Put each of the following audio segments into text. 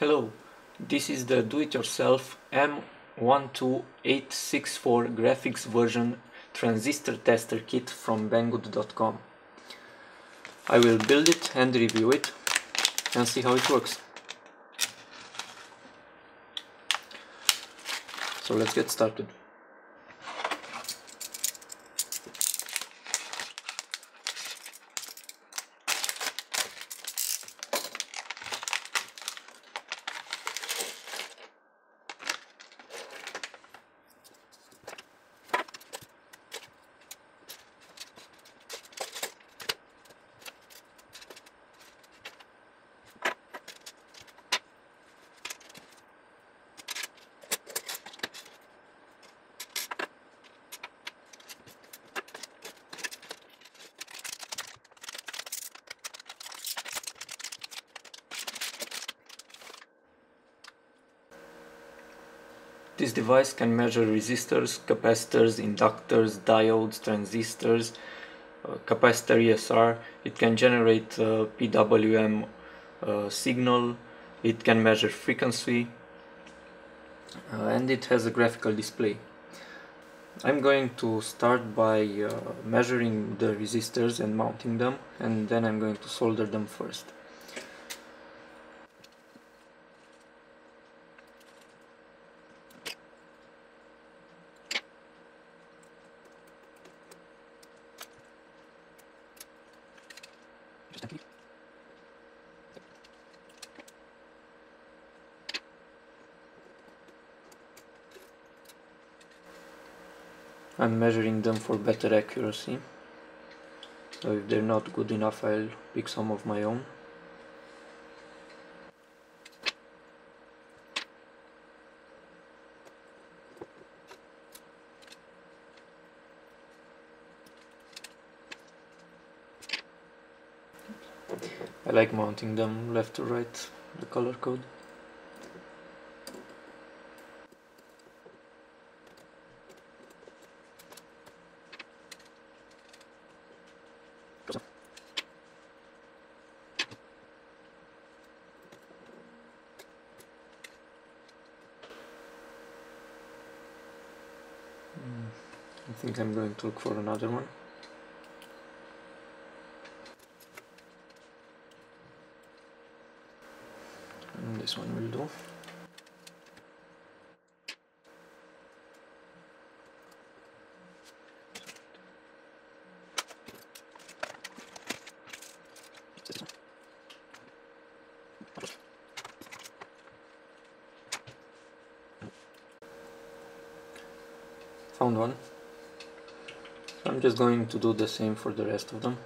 Hello, this is the do-it-yourself M12864 graphics version transistor tester kit from banggood.com. I will build it and review it and see how it works. So let's get started. This device can measure resistors, capacitors, inductors, diodes, transistors, uh, capacitor ESR. It can generate uh, PWM uh, signal. It can measure frequency. Uh, and it has a graphical display. I'm going to start by uh, measuring the resistors and mounting them and then I'm going to solder them first. I'm measuring them for better accuracy. So if they're not good enough, I'll pick some of my own. I like mounting them left to right, the color code. Think I'm going to look for another one. And this one will do. Found one. I'm just going to do the same for the rest of them.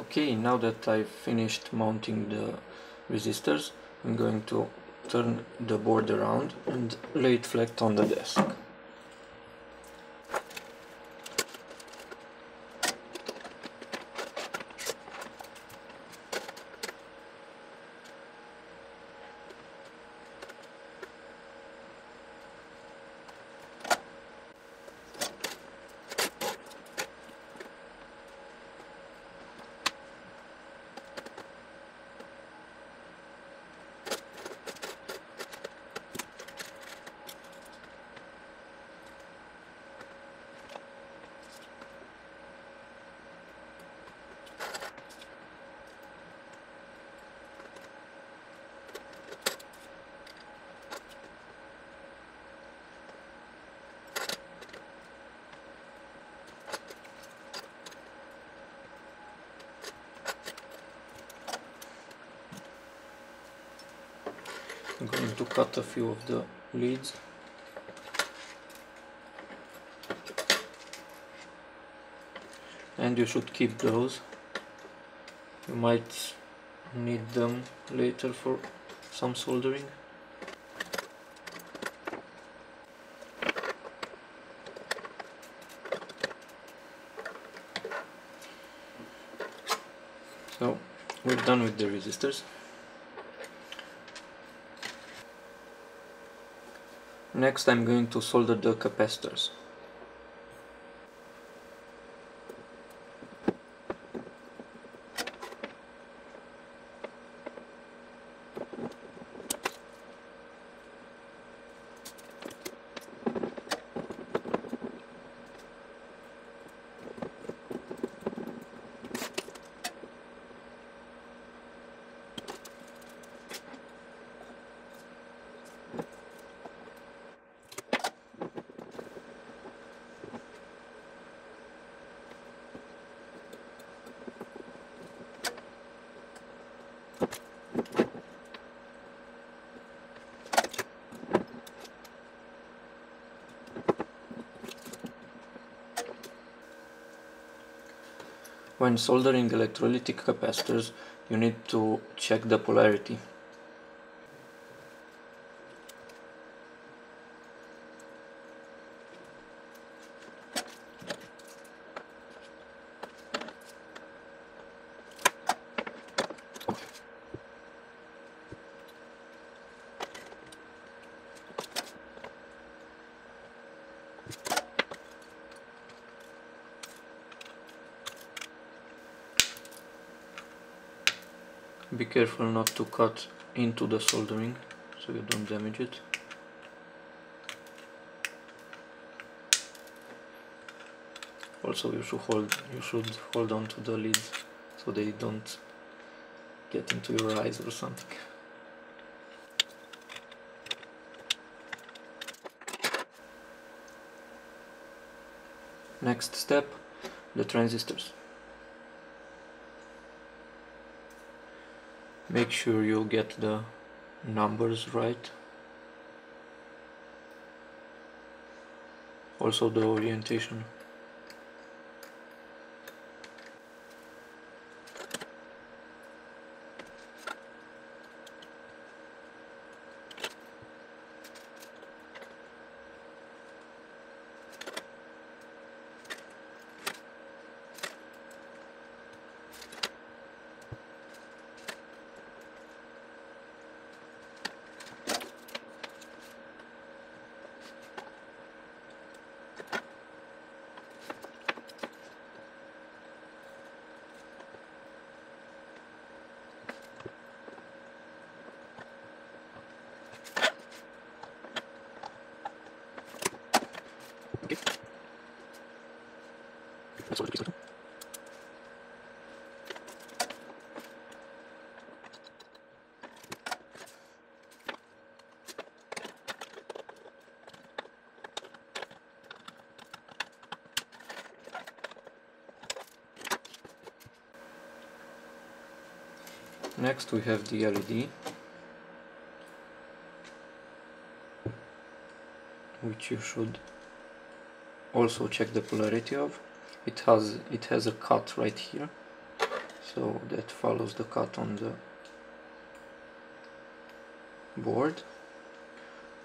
Okay, now that I've finished mounting the resistors, I'm going to turn the board around and lay it flat on the desk. I'm going to cut a few of the leads. And you should keep those. You might need them later for some soldering. So we're done with the resistors. Next I'm going to solder the capacitors. When soldering electrolytic capacitors, you need to check the polarity. Be careful not to cut into the soldering so you don't damage it. Also you should hold you should hold on to the leads so they don't get into your eyes or something. Next step, the transistors. Make sure you get the numbers right. Also the orientation Next we have the LED which you should also check the polarity of. It has it has a cut right here. So that follows the cut on the board.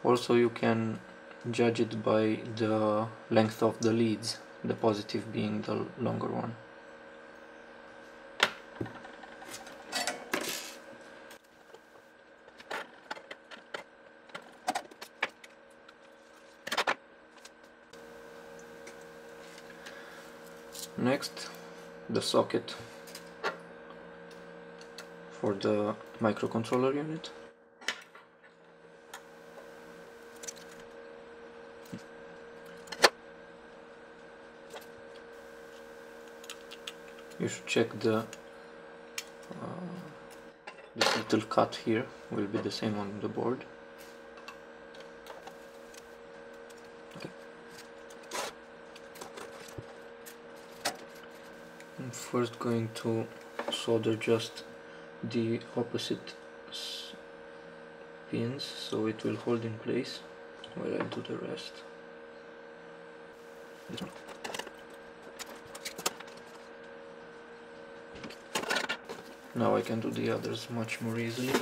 Also you can judge it by the length of the leads the positive being the longer one next the socket for the microcontroller unit. You should check the uh, this little cut here will be the same on the board I'm first going to solder just the opposite pins so it will hold in place while I do the rest. Now I can do the others much more easily.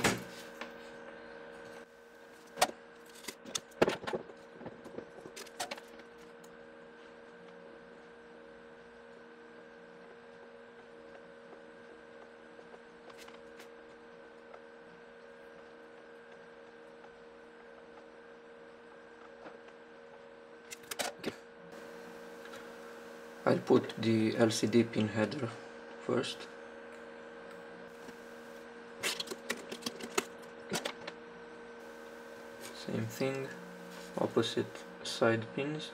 I'll put the LCD pin header first. Same thing, opposite side pins.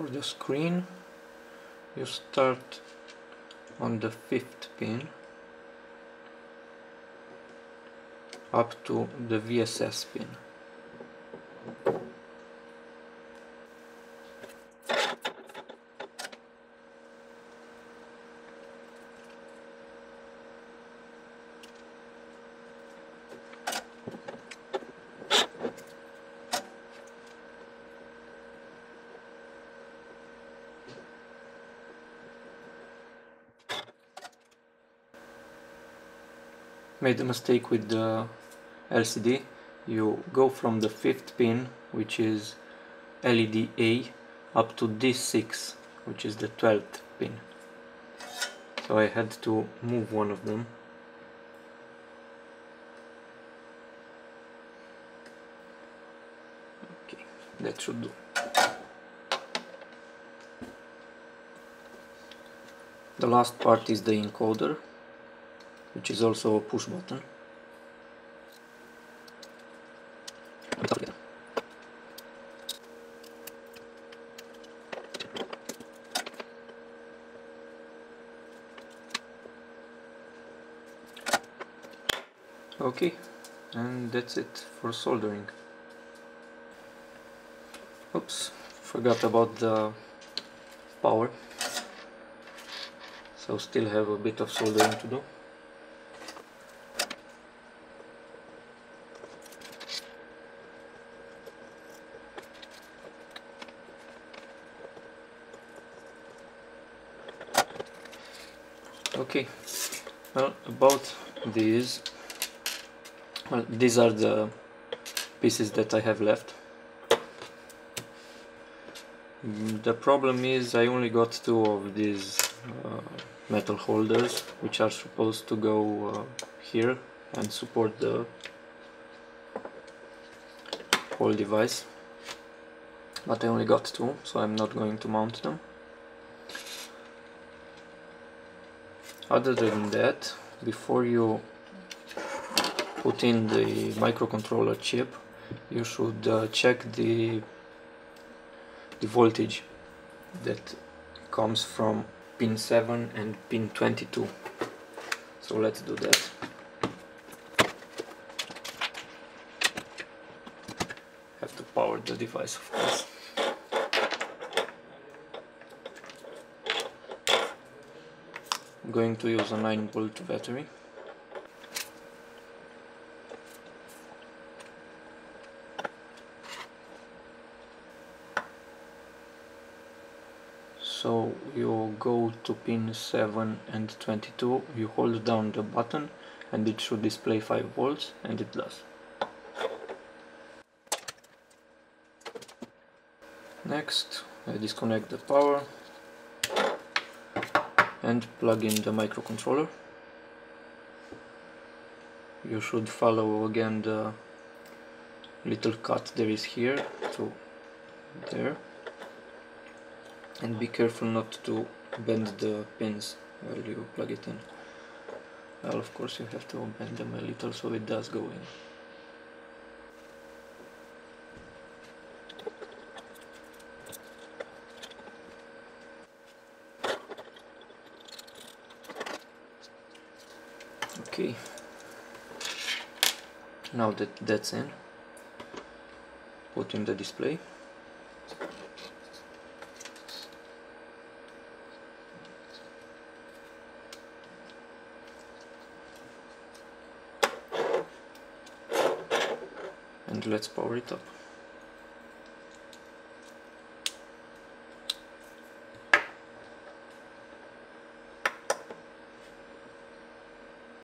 For the screen you start on the fifth pin up to the VSS pin. Made a mistake with the LCD you go from the fifth pin which is LED A up to D6 which is the 12th pin. So I had to move one of them. Okay that should do. The last part is the encoder which is also a push button. Okay, and that's it for soldering. Oops, forgot about the power. So still have a bit of soldering to do. Okay. Well about these well these are the pieces that I have left. Mm, the problem is I only got two of these uh, metal holders which are supposed to go uh, here and support the whole device. But I only got two so I'm not going to mount them other than that before you put in the microcontroller chip you should uh, check the the voltage that comes from pin 7 and pin 22 so let's do that. Have to power the device of course going to use a 9 volt battery. So you go to pin 7 and 22 you hold down the button and it should display 5 volts and it does. Next I disconnect the power and plug in the microcontroller. You should follow again the little cut there is here to there. And be careful not to bend the pins while you plug it in. Well of course you have to bend them a little so it does go in okay now that that's in. Put in the display. And let's power it up